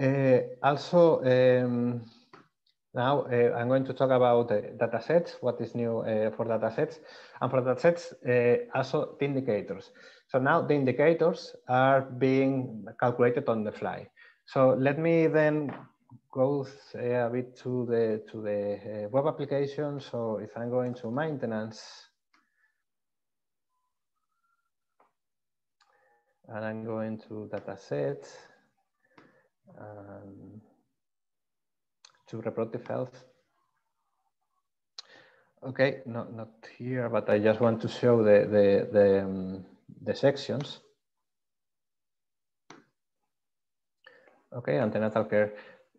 Uh, also, um, now uh, I'm going to talk about uh, data sets, what is new uh, for data sets. And for data sets, also the indicators. So now the indicators are being calculated on the fly. So let me then go a bit to the, to the web application. So if I'm going to maintenance, and I'm going to data sets, um, to reproductive health. Okay, not, not here, but I just want to show the, the, the, um, the sections. Okay, antenatal care.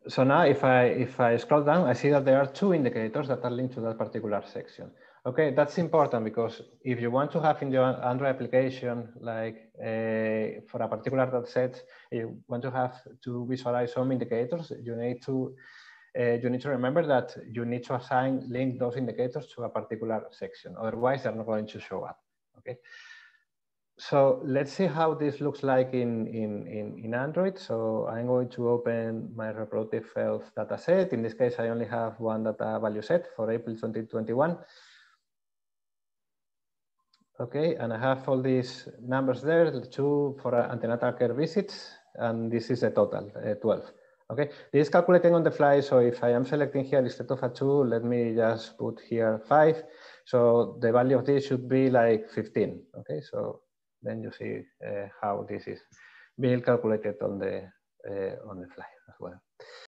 So now if I, if I scroll down, I see that there are two indicators that are linked to that particular section. Okay, that's important because if you want to have in your Android application, like uh, for a particular data set, you want to have to visualize some indicators, you need to uh, you need to remember that you need to assign link those indicators to a particular section. Otherwise, they're not going to show up. Okay. So let's see how this looks like in, in, in, in Android. So I'm going to open my reproductive health data set. In this case, I only have one data value set for April 2021. Okay, and I have all these numbers there, the two for antenatal care visits, and this is a total, uh, 12. Okay, this is calculating on the fly. So if I am selecting here instead of a two, let me just put here five. So the value of this should be like 15. Okay, so then you see uh, how this is being calculated on the uh, on the fly as well.